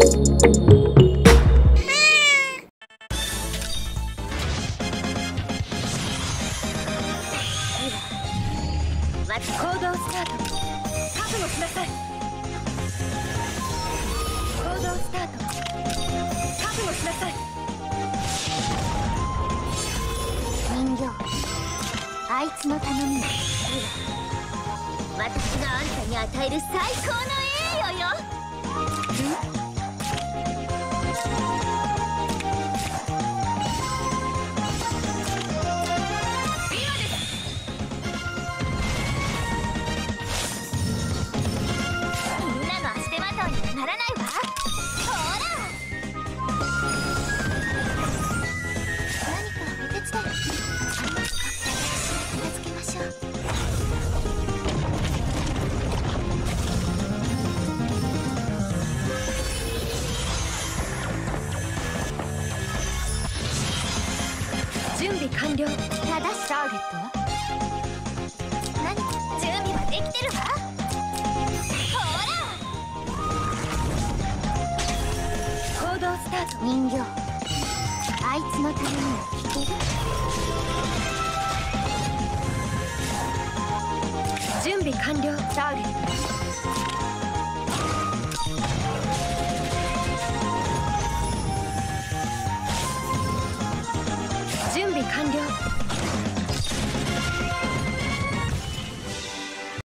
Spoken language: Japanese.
あい。つの頼みは私があんたに与える最高の栄準備完了。ただしターゲットは？何準備はできてるわ？ほら！行動スタート人形。あいつの頼みは聞ける？準備完了。ターゲット。完了。